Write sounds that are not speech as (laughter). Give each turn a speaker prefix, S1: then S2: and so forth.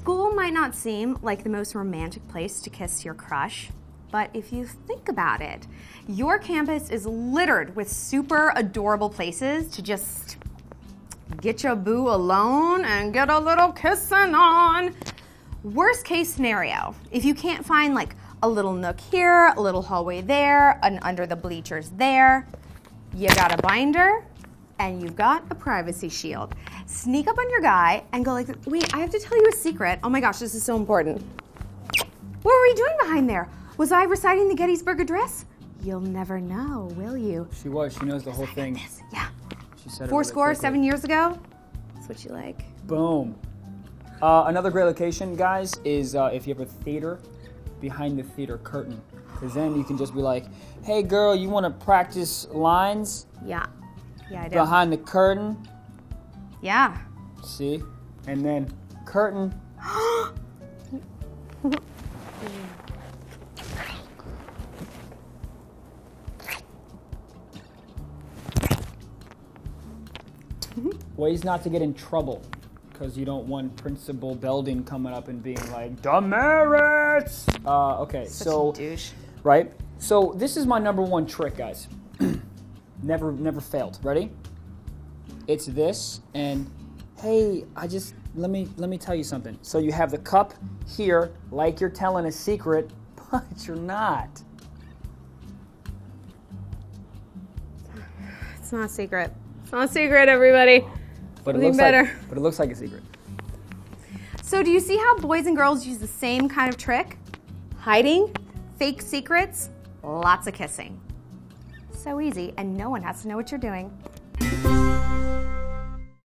S1: School might not seem like the most romantic place to kiss your crush, but if you think about it, your campus is littered with super adorable places to just get your boo alone and get a little kissing on. Worst case scenario, if you can't find like a little nook here, a little hallway there, and under the bleachers there, you got a binder and you've got a privacy shield. Sneak up on your guy and go like, wait, I have to tell you a secret. Oh my gosh, this is so important. What were you doing behind there? Was I reciting the Gettysburg Address? You'll never know, will you?
S2: She was. She knows the whole thing.
S1: This, yeah.
S2: She said
S1: Four
S2: really
S1: score,
S2: quickly.
S1: seven years ago. That's what you like.
S2: Boom. Uh, another great location, guys, is uh, if you have a theater, behind the theater curtain. Because then you can just be like, hey girl, you want to practice lines
S1: Yeah. Yeah, I do.
S2: behind the curtain?
S1: Yeah.
S2: See? And then curtain. Ways not to get in trouble. Because you don't want Principal Belding coming up and being like, demerits! Uh, okay,
S1: Such
S2: so
S1: a douche.
S2: right? So this is my number one trick, guys. Never, never failed. Ready? It's this, and hey, I just let me let me tell you something. So you have the cup here, like you're telling a secret, (laughs) but you're not.
S1: It's not a secret. It's not a secret, everybody.
S2: But it looks
S1: better.
S2: like, but it looks like a secret.
S1: So, do you see how boys and girls use the same kind of trick? Hiding, fake secrets, lots of kissing. So easy, and no one has to know what you're doing.